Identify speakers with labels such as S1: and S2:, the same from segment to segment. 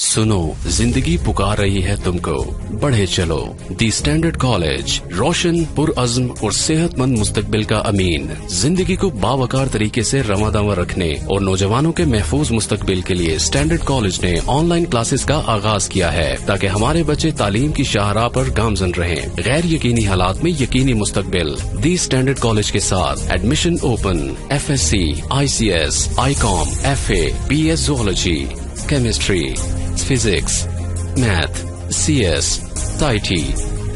S1: सुनो, ज़िंदगी पुकार रही है तुमको। बढ़े चलो। दी स्टैंडर्ड कॉलेज रोशन पुरअज़म और सेहतमंद मुस्तकबिल का अमीन। ज़िंदगी को बावकार तरीके से रवा दवा रखने और नौजवानों के महफूज मुस्तकबिल के लिए स्टैंडर्ड कॉलेज ने ऑनलाइन क्लासेस का आगाज़ किया है, ताकि हमारे बच्चे तालीम की शाहराह पर गामजन रहे। गैर यकीनी हालात में यकीनी मुस्तकबिल। दी स्टैंडर्ड कॉलेज के साथ admission open F S C I C S I com F A B S zoology chemistry physics, math, CS, IT,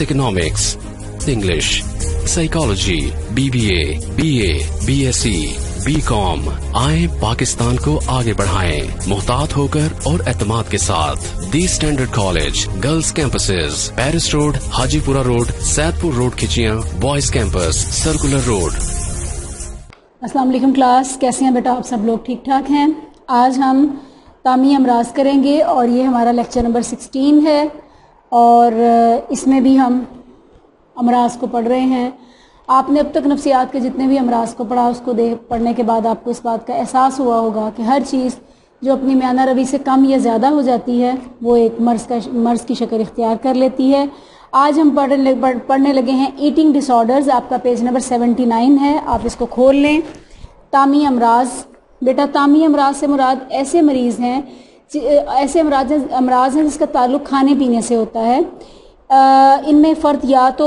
S1: economics, English, psychology, BBA, BA, BSc, BCom आए पाकिस्तान को आगे बढ़ाएँ मुहतात होकर और एतमाद के साथ। The standard college girls campuses Paris road Hajipura road Saidpur road Khichia boys campus circular road.
S2: अस्सलाम वालेकुम क्लास कैसे हैं बेटा आप सब लोग? ठीक ठाक हैं? आज हम तामी अमराज करेंगे और ये हमारा लेक्चर नंबर सिक्सटीन है और इसमें भी हम अमराज को पढ़ रहे हैं। आपने अब तक नफ्सियात के जितने भी अमराज को पढ़ा, उसको देख पढ़ने के बाद आपको इस बात का एहसास हुआ होगा कि हर चीज़ जो अपनी म्याना रवि से कम या ज़्यादा हो जाती है, वो एक मर्ज़ का, मर्ज़ की शक्ल इख्तियार कर लेती है। आज हम पढ़ने पढ़ने लगे हैं ईटिंग डिसऑर्डर्स आपका पेज नंबर सेवेंटी नाइन है, आप इसको खोल लें। तामी अमराज बेटा तामी अमराज से मुराद, ऐसे मरीज़ हैं ऐसे अमराज अमराज हैं जिसका ताल्लुक खाने पीने से होता है। इनमें फ़र्द या तो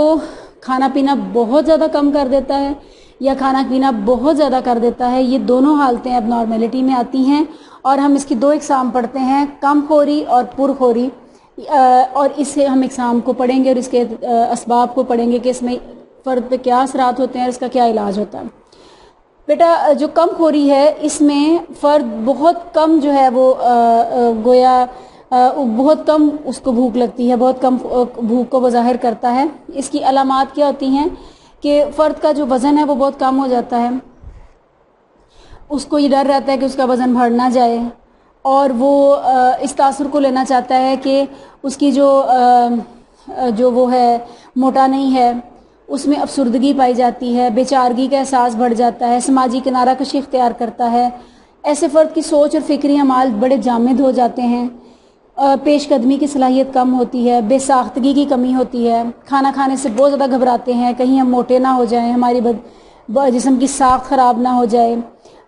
S2: खाना पीना बहुत ज़्यादा कम कर देता है, या खाना पीना बहुत ज़्यादा कर देता है। ये दोनों हालतें अब नॉर्मेलिटी में आती हैं, और हम इसकी दो एग्ज़ाम पढ़ते हैं, कम खोरी और पुरखोरी। और इससे हम एग्ज़ाम को पढ़ेंगे और इसके इसबाब को पढ़ेंगे कि इसमें फ़र्द पे क्या असरात होते हैं और इसका क्या इलाज होता है। बेटा, जो कम खोरी है, इसमें फ़र्द बहुत कम जो है वो गोया बहुत कम उसको भूख लगती है, बहुत कम भूख को वो ज़ाहिर करता है। इसकी अलामत क्या होती हैं कि फ़र्द का जो वज़न है वो बहुत कम हो जाता है। उसको ये डर रहता है कि उसका वज़न बढ़ ना जाए और वो इस तासर को लेना चाहता है कि उसकी जो जो वो है, मोटा नहीं है उसमें अफसरदगी पाई जाती है, बेचारगी का एहसास बढ़ जाता है, समाजी किनारा कशी इख्तियार करता है। ऐसे फ़र्द की सोच और फ़िक्री अमाल बड़े जामद हो जाते हैं। पेशकदमी की सलाहियत कम होती है, बेसाख्तगी की कमी होती है। खाना खाने से बहुत ज़्यादा घबराते हैं, कहीं हम मोटे ना हो जाएँ, हमारी जिसम की साख ख़राब ना हो जाए।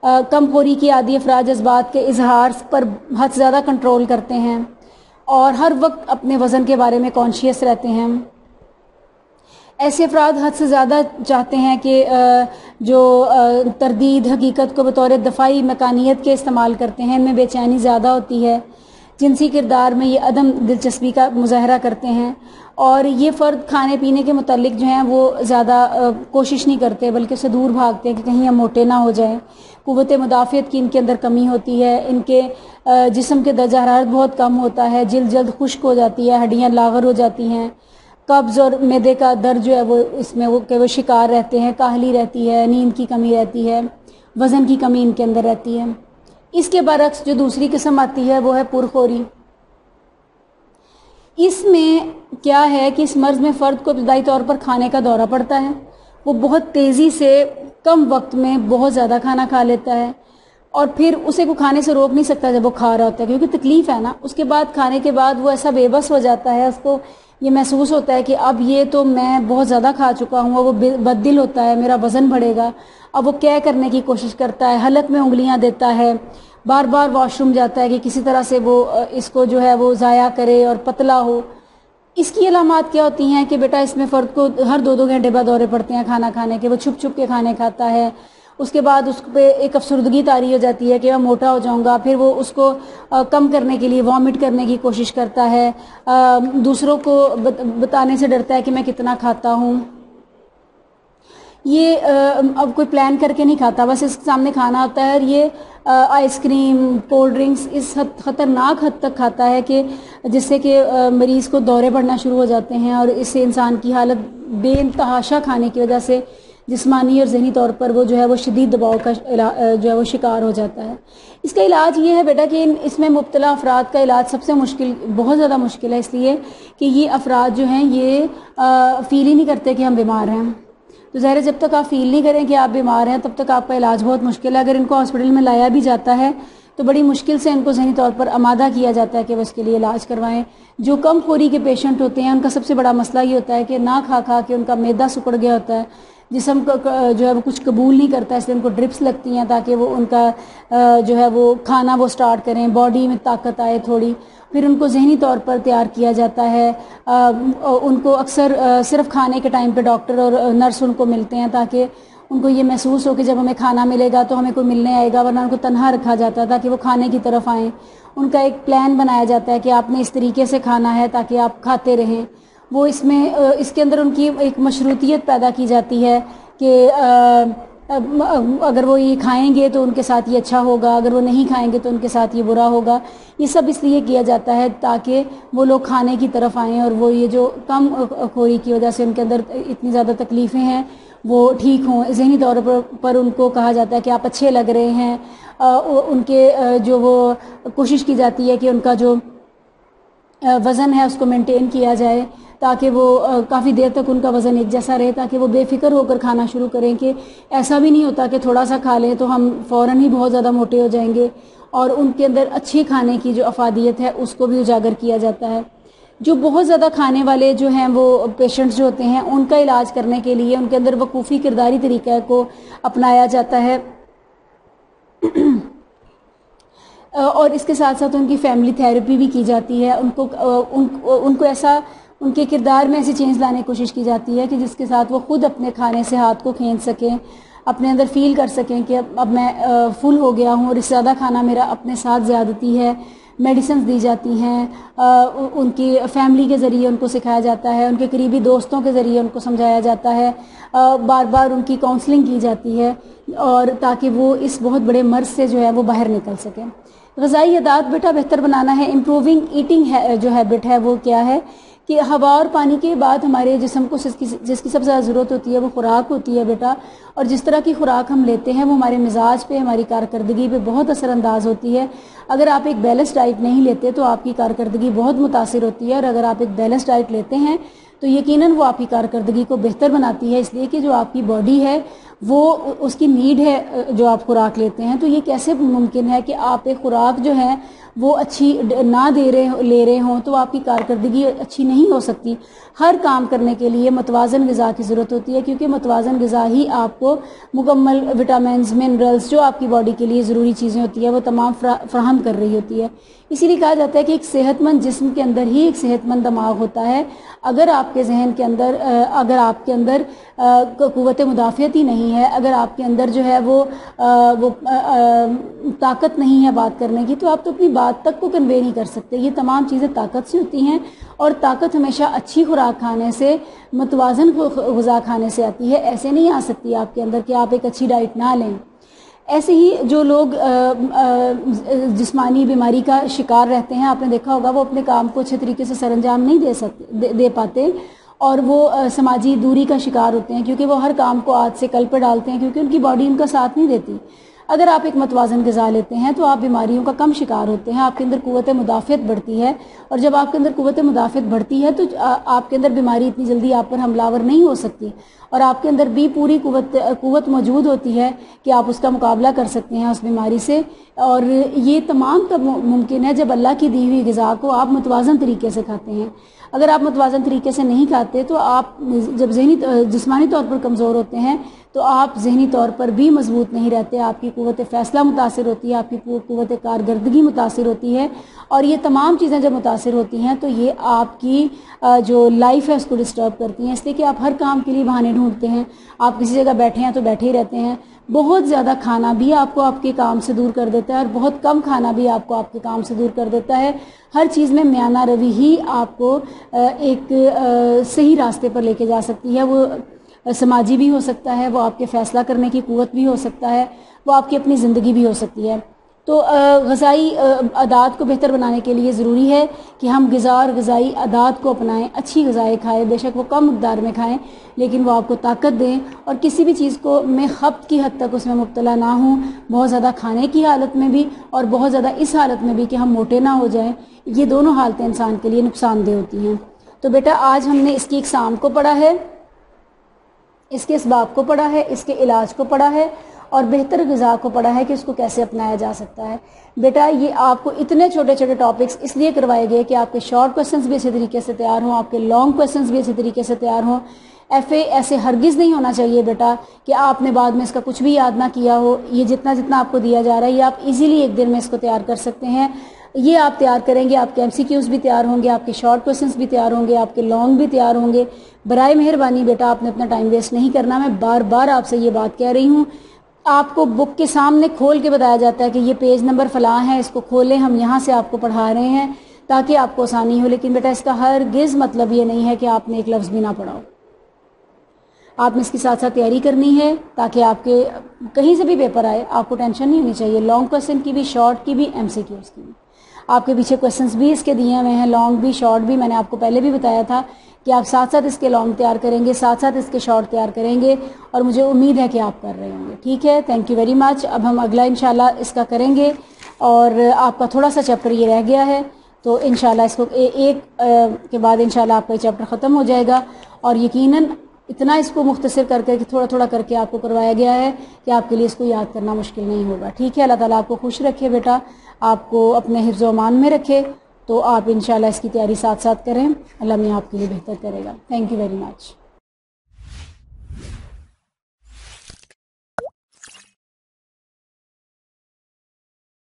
S2: कम खोरी की आदि अफराज जज्बात के इजहार पर हद ज़्यादा कंट्रोल करते हैं। और हर वक्त अपने वज़न के बारे में कॉन्शियस रहते हैं। ऐसे अफराद हद से ज़्यादा चाहते हैं कि जो तरदीद हकीकत को बतौर दफाई मकानियत के इस्तेमाल करते हैं, इनमें बेचैनी ज़्यादा होती है। जिनसी किरदार में ये अदम दिलचस्पी का मुजाहरा करते हैं और ये फ़र्द खाने पीने के मतलब जो हैं, वो ज़्यादा कोशिश नहीं करते, बल्कि उससे दूर भागते हैं कि कहीं हम मोटे ना हो जाएँ। कुत मुदाफ़त की इनके अंदर कमी होती है, इनके जिसम के दर्जा हरारत बहुत कम होता है जल्द जल्द खुश्क हो जाती है, हड्डियाँ लागर हो जाती हैं। कब्ज़ और मैदे का दर्द जो है वो इसमें वो के वो शिकार रहते हैं, काहली रहती है, नींद की कमी रहती है, वज़न की कमी इनके अंदर रहती है। इसके बरक्स जो दूसरी किस्म आती है वो है पुरखोरी। इसमें क्या है कि इस मर्ज़ में फ़र्द को इब्तदाई तौर पर खाने का दौरा पड़ता है। वो बहुत तेज़ी से कम वक्त में बहुत ज़्यादा खाना खा लेता है। और फिर उसे को खाने से रोक नहीं सकता जब वो खा रहा होता है, क्योंकि तकलीफ़ है ना। उसके बाद खाने के बाद वो ऐसा बेबस हो जाता है, उसको ये महसूस होता है कि अब ये तो मैं बहुत ज़्यादा खा चुका हूँ वो बददिल होता है, मेरा वज़न बढ़ेगा। अब वो क्या करने की कोशिश करता है, हलक में उंगलियाँ देता है। बार बार वॉशरूम जाता है कि किसी तरह से वो इसको जो है वो ज़ाया करे और पतला हो। इसकी अलामत क्या होती हैं कि बेटा इसमें फ़र्द को हर दो दो घंटे बाद दौरे पड़ते हैं खाना खाने के, वो छुप छुप के खाने खाता है। उसके बाद उस पर एक अफसरदगी तारी हो जाती है कि मैं मोटा हो जाऊँगा। फिर वो उसको आ, कम करने के लिए वॉमिट करने की कोशिश करता है। आ, दूसरों को बत, बताने से डरता है कि मैं कितना खाता हूँ। ये आ, अब कोई प्लान करके नहीं खाता। बस इसके सामने खाना होता है और ये आइसक्रीम कोल्ड ड्रिंक्स इस हद ख़तरनाक हद तक खाता है कि जिससे कि मरीज़ को दौरे पड़ना शुरू हो जाते हैं और इससे इंसान की हालत बेनतहाशा खाने की वजह से जिसमानी और जहनी तौर पर वो जो है वो शदीद दबाव का जो है वो शिकार हो जाता है। इसका इलाज ये है बेटा कि इसमें मुबतला अफराद का इलाज सबसे मुश्किल, बहुत ज़्यादा मुश्किल है इसलिए कि ये अफराद जो हैं ये फील ही नहीं करते कि हम बीमार हैं। तो ज़ाहिर जब तक आप फील नहीं करें कि आप बीमार हैं, तब तक आपका इलाज बहुत मुश्किल है। अगर इनको हॉस्पिटल में लाया भी जाता है तो बड़ी मुश्किल से इनको जहनी तौर पर आमादा किया जाता है कि वो इसके लिए इलाज करवाएँ। जो कम खोरी के पेशेंट होते हैं, उनका सबसे बड़ा मसला ये होता है कि ना खा खा के उनका मैदा सुकड़ गया होता है। जिसम को जो है वो कुछ कबूल नहीं करता, इसलिए उनको ड्रिप्स लगती हैं ताकि वो उनका जो है वो खाना वो स्टार्ट करें बॉडी में ताकत आए थोड़ी। फिर उनको जहनी तौर पर तैयार किया जाता है। उनको अक्सर सिर्फ़ खाने के टाइम पे डॉक्टर और नर्स उनको मिलते हैं ताकि उनको ये महसूस हो कि जब हमें खाना मिलेगा तो हमें कोई मिलने आएगा, वरना उनको तनहा रखा जाता है ताकि वो खाने की तरफ़ आएँ। उनका एक प्लान बनाया जाता है कि आपने इस तरीके से खाना है ताकि आप खाते रहें। वो इसमें इसके अंदर उनकी एक मशरूतियत पैदा की जाती है कि अगर वो ये खाएँगे तो उनके साथ ये अच्छा होगा अगर वो नहीं खाएँगे तो उनके साथ ये बुरा होगा। ये सब इसलिए किया जाता है ताकि वो लोग खाने की तरफ़ आएँ और वो ये जो कम खोरी की वजह से उनके अंदर इतनी ज़्यादा तकलीफ़ें हैं वो ठीक हों। जहनी तौर पर, पर उनको कहा जाता है कि आप अच्छे लग रहे हैं। आ, उनके जो वो कोशिश की जाती है कि उनका जो वज़न है उसको मेंटेन किया जाए। ताकि वो काफ़ी देर तक उनका वज़न एक जैसा रहे ताकि वो बेफिक्र होकर खाना शुरू करें कि ऐसा भी नहीं होता कि थोड़ा सा खा लें तो हम फ़ौर ही बहुत ज़्यादा मोटे हो जाएँगे और उनके अंदर अच्छे खाने की जो अफादियत है उसको भी उजागर किया जाता है। जो बहुत ज़्यादा खाने वाले जो हैं वो पेशेंट्स जो होते हैं उनका इलाज करने के लिए उनके अंदर वकूफ़ी किरदारी तरीक़ा को अपनाया जाता है। और इसके साथ साथ उनकी फैमिली थेरेपी भी की जाती है। उनको उन, उनको ऐसा उनके किरदार में ऐसी चेंज लाने की कोशिश की जाती है कि जिसके साथ वो खुद अपने खाने से हाथ को खींच सकें, अपने अंदर फील कर सकें कि अब मैं फुल हो गया हूँ और इससे ज़्यादा खाना मेरा अपने साथ ज़्यादती है मेडिसिन दी जाती हैं उनकी फैमिली के ज़रिए उनको सिखाया जाता है, उनके करीबी दोस्तों के ज़रिए उनको समझाया जाता है बार बार उनकी काउंसलिंग की जाती है और ताकि वो इस बहुत बड़े मर्ज से जो है वो बाहर निकल सकें। गज़ाई अदात बेटा बेहतर बनाना है इम्प्रूविंग ईटिंग है, जो हैबिट है वो क्या है? कि हवा और पानी के बाद हमारे जिसम को जिसकी जिसकी सबसे ज़्यादा ज़रूरत होती है वो खुराक होती है बेटा। और जिस तरह की खुराक हम लेते हैं वो हमारे मिजाज पे, हमारी कारकर्दगी पे बहुत असरअंदाज होती है। अगर आप एक बैलेंस डाइट नहीं लेते तो आपकी कारकर्दगी बहुत मुतासर होती है। और अगर आप एक बैलेंस डाइट लेते हैं तो यकीन वो आपकी कारकर्दगी को बेहतर बनाती है। इसलिए कि जो आपकी बॉडी है, वो उसकी नीड है, जो आप खुराक लेते हैं। तो ये कैसे मुमकिन है कि आप एक खुराक जो है वो अच्छी ना दे रहे ले रहे हों तो आपकी कारकर्दगी अच्छी नहीं हो सकती। हर काम करने के लिए मतवाजन गज़ा की ज़रूरत होती है, क्योंकि मतवाजन गज़ा ही आपको मुकम्मल विटामिन मिनरल्स, जो आपकी बॉडी के लिए ज़रूरी चीज़ें होती है, वो तमाम फ्राहम कर रही होती है। इसीलिए कहा जाता है कि एक सेहतमंद जिस्म के अंदर ही एक सेहतमंद दिमाग होता है। अगर आपके जहन के अंदर अगर आपके अंदर क़वत मुदाफ़ियत ही नहीं है, अगर आपके अंदर जो है वो वो ताकत नहीं है बात करने की तो आप तो अपनी बात तक को कन्वे नहीं कर सकते। ये तमाम चीज़ें ताकत से होती हैं और ताकत हमेशा अच्छी खुराक खाने से मतवाजन गज़ा खाने से आती है। ऐसे नहीं आ सकती आपके अंदर कि आप एक अच्छी डाइट ना लें। ऐसे ही जो लोग जिस्मानी बीमारी का शिकार रहते हैं आपने देखा होगा वो अपने काम को अच्छे तरीके से सरंजाम नहीं दे सकते दे, दे पाते और वो समाजी दूरी का शिकार होते हैं क्योंकि वो हर काम को आज से कल पर डालते हैं क्योंकि उनकी बॉडी उनका साथ नहीं देती। अगर आप एक मतवाजन गज़ा लेते हैं तो आप बीमारियों का कम शिकार होते हैं, आपके अंदर कुत मुदाफ़त बढ़ती है, और जब आपके अंदर कुत मुदाफ़त बढ़ती है तो आपके अंदर बीमारी इतनी जल्दी आप पर हमलावर नहीं हो सकती, और आपके अंदर भी पूरी कुत मौजूद होती है कि आप उसका मुकाबला कर सकते हैं उस बीमारी से, और ये तमाम तब मुमकिन है जब अल्लाह की दी हुई गज़ा को आप मतवाजन तरीके से खाते हैं। अगर आप मतवाजन तरीके से नहीं खाते तो आप जब जहनी जिसमानी तौर पर कमज़ोर होते हैं तो आप जहनी तौर पर भी मज़बूत नहीं रहते, आपकी कुत फ़ैसला मुतासर होती है, आपकी कुत कारकर्दगी मुतासर होती है और ये तमाम चीज़ें जब मुतासर होती हैं तो ये आपकी जो लाइफ है उसको डिस्टर्ब करती हैं, इसलिए कि आप हर काम के लिए बहाने ढूंढते हैं, आप किसी जगह बैठे हैं तो बैठे ही रहते हैं, बहुत ज़्यादा खाना भी आपको आपके काम से दूर कर देता है और बहुत कम खाना भी आपको आपके काम से दूर कर देता है, हर चीज़ में म्याना रवि ही आपको एक सही रास्ते पर लेके जा सकती है, वो समाजी भी हो सकता है, वो आपके फ़ैसला करने की कुत भी हो सकता है, वो आपकी अपनी ज़िंदगी भी हो सकती है। तो गज़ाई अदात को बेहतर बनाने के लिए ज़रूरी है कि हम गज़ा और गज़ाई अदात को अपनाएँ, अच्छी गज़ाएँ खाएँ, बेशक वो कम मकदार में खाएँ, लेकिन वो आपको ताकत दें और किसी भी चीज़ को मैं खपत की हद तक उसमें मुबतला ना हूँ, बहुत ज़्यादा खाने की हालत में भी और बहुत ज़्यादा इस हालत में भी कि हम मोटे ना हो जाएँ, ये दोनों हालतें इंसान के लिए नुकसानदेह होती हैं। तो बेटा, आज हमने इसकी इकसाम को पढ़ा है। इसके इसबाब को पढ़ा है, इसके इलाज को पढ़ा है और बेहतर गज़ा को पढ़ा है कि उसको कैसे अपनाया जा सकता है। बेटा, ये आपको इतने छोटे छोटे टॉपिक्स इसलिए करवाए गए कि आपके शॉर्ट क्वेश्चंस भी इसी तरीके से तैयार हों, आपके लॉन्ग क्वेश्चंस भी इसी तरीके से तैयार हों। एफ़ ऐसे हरगिज़ नहीं होना चाहिए बेटा कि आपने बाद में इसका कुछ भी याद ना किया हो। ये जितना जितना आपको दिया जा रहा है, ये आप इजीली एक दिन में इसको तैयार कर सकते हैं। ये आप तैयार करेंगे, आपके एम भी तैयार होंगे, आपके शॉर्ट क्वेश्चन भी तैयार होंगे, आपके लॉन्ग भी तैयार होंगे। बर मेहरबानी बेटा, आपने अपना टाइम वेस्ट नहीं करना। मैं बार बार आपसे ये बात कह रही हूँ। आपको बुक के सामने खोल के बताया जाता है कि ये पेज नंबर फलां है, इसको खोलें, हम यहाँ से आपको पढ़ा रहे हैं, ताकि आपको आसानी हो। लेकिन बेटा, इसका हर गिज मतलब ये नहीं है कि आपने एक लफ्ज़ भी ना पढ़ाओ। आपने इसके साथ साथ तैयारी करनी है, ताकि आपके कहीं से भी पेपर आए, आपको टेंशन नहीं होनी चाहिए। लॉन्ग क्वेश्चन की भी शॉर्ट की भी एम की भी। आपके पीछे क्वेश्चंस भी इसके दिए हुए हैं लॉन्ग भी शॉर्ट भी मैंने आपको पहले भी बताया था कि आप साथ साथ इसके लॉन्ग तैयार करेंगे साथ साथ इसके शॉर्ट तैयार करेंगे और मुझे उम्मीद है कि आप कर रहे होंगे। ठीक है थैंक यू वेरी मच अब हम अगला इंशाल्लाह इसका करेंगे और आपका थोड़ा सा चैप्टर ये रह गया है तो इनशाला इसको ए, एक आ, के बाद इनशाला आपका चैप्टर ख़त्म हो जाएगा और यकीनन इतना इसको मुख्तर करके कि थोड़ा थोड़ा करके आपको करवाया गया है कि आपके लिए इसको याद करना मुश्किल नहीं होगा। ठीक है, अल्लाह ताला आपको खुश रखे बेटा, आपको अपने हिफ्ज़ अमान में रखे तो आप इन इसकी तैयारी साथ साथ करें। अल्लाह में आपके लिए बेहतर करेगा। Thank you very much